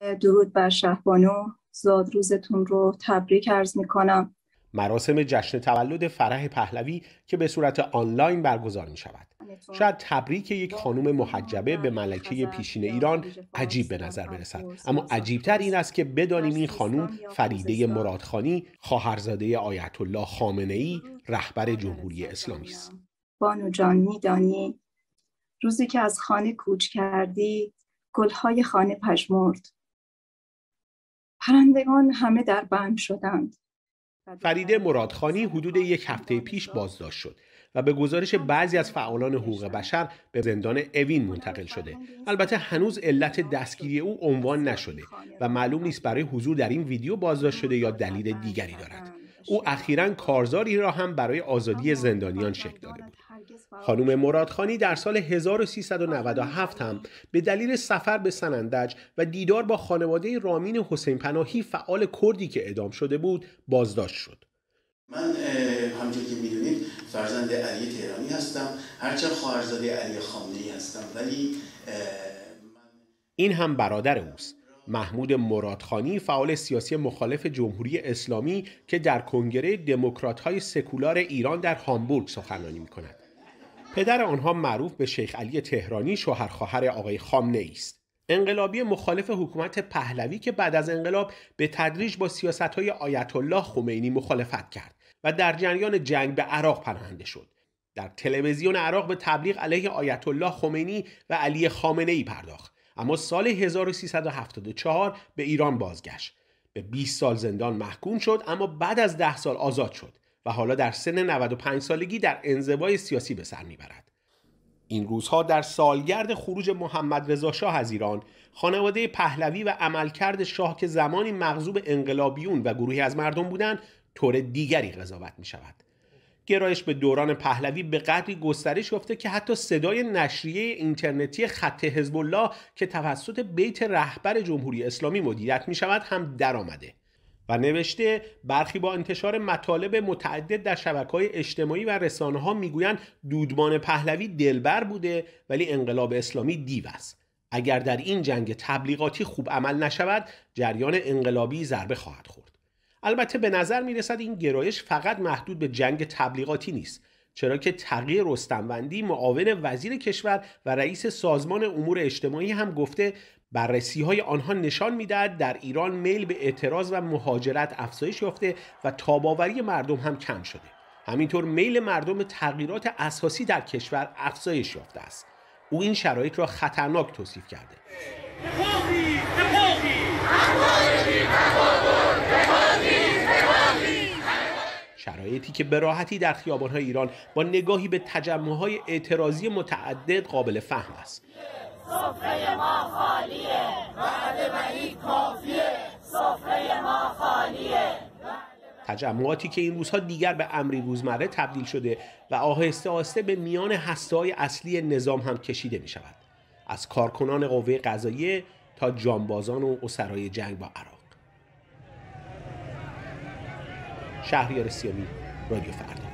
درود بر شهبانو زاد روزتون رو تبریک عرض می‌کنم. مراسم جشن تولد فرح پهلوی که به صورت آنلاین برگزار می شود. شاید تبریک یک خانم محجبه به ملکه پیشین ایران عجیب به نظر برسد. اما عجیبتر این است که بدانیم این خانم فریده مرادخانی خواهرزاده آیت الله خامنه ای رهبر جمهوری اسلامی است. بانو جان میدانی روزی که از خانه کوچ کردی گلهای خانه پژمرد. پرندگان همه در بند شدند فریده مرادخانی حدود یک هفته پیش بازداشت شد و به گزارش بعضی از فعالان حقوق بشر به زندان اوین منتقل شده. البته هنوز علت دستگیری او عنوان نشده و معلوم نیست برای حضور در این ویدیو بازداشت شده یا دلیل دیگری دارد. او اخیرا کارزاری را هم برای آزادی زندانیان شکل داده بود. خانم. مرادخانی در سال 1397 هم به دلیل سفر به سنندج و دیدار با خانواده رامین حسین پناهی فعال کردی که اعدام شده بود بازداشت شد. من همچون که می‌دونید فرزند علی تهرانی هستم. هرچند خواهرزاده علی خامنه‌ای هستم ولی این هم برادر اوست. محمود مرادخانی فعال سیاسی مخالف جمهوری اسلامی که در کنگره دموکرات های سکولار ایران در هامبورگ سخنرانی می کند. پدر آنها معروف به شیخ علی تهرانی شوهر خواهر آقای خامنه است. انقلابی مخالف حکومت پهلوی که بعد از انقلاب به تدریج با سیاست های آیت الله خمینی مخالفت کرد و در جریان جنگ به عراق پناهنده شد. در تلویزیون عراق به تبلیغ علیه آیت الله خمینی و علی خامنه ای پرداخت اما سال 1374 به ایران بازگشت به 20 سال زندان محکوم شد اما بعد از 10 سال آزاد شد حالا در سن 95 سالگی در انزوای سیاسی به سر می‌برد. این روزها در سالگرد خروج محمد رضا شاه از ایران خانواده پهلوی و عملکرد شاه که زمانی مغضوب انقلابیون و گروهی از مردم بودند طور دیگری قضاوت می شود گرایش به دوران پهلوی به قدری گسترش یافته که حتی صدای نشریه اینترنتی خط حزب الله که توسط بیت رهبر جمهوری اسلامی مدیریت می شود هم درآمده. و نوشته برخی با انتشار مطالب متعدد در شبکه های اجتماعی و رسانه ها می‌گویند دودمان پهلوی دلبر بوده ولی انقلاب اسلامی دیو است. اگر در این جنگ تبلیغاتی خوب عمل نشود جریان انقلابی ضربه خواهد خورد. البته به نظر می رسد این گرایش فقط محدود به جنگ تبلیغاتی نیست چرا که تغییر رستموندی معاون وزیر کشور و رئیس سازمان امور اجتماعی هم گفته بررسی های آنها نشان می‌دهد در ایران میل به اعتراض و مهاجرت افزایش یافته و تاباوری مردم هم کم شده. همینطور میل مردم به تغییرات اساسی در کشور افزایش یافته است. او این شرایط را خطرناک توصیف کرده. شرایطی که به راحتی در خیابانهای ایران با نگاهی به تجمعهای اعتراضی متعدد قابل فهم است. سفره ما خالیه. بعد کافیه. سفره ما خالیه. تجمعاتی که این روزها دیگر به امری روزمره تبدیل شده و آهسته آهسته به میان هسته اصلی نظام هم کشیده می شود از کارکنان قوه قضاییه تا جانبازان و اسرای جنگ با عراق. شهریار سیامی رادیو فردا.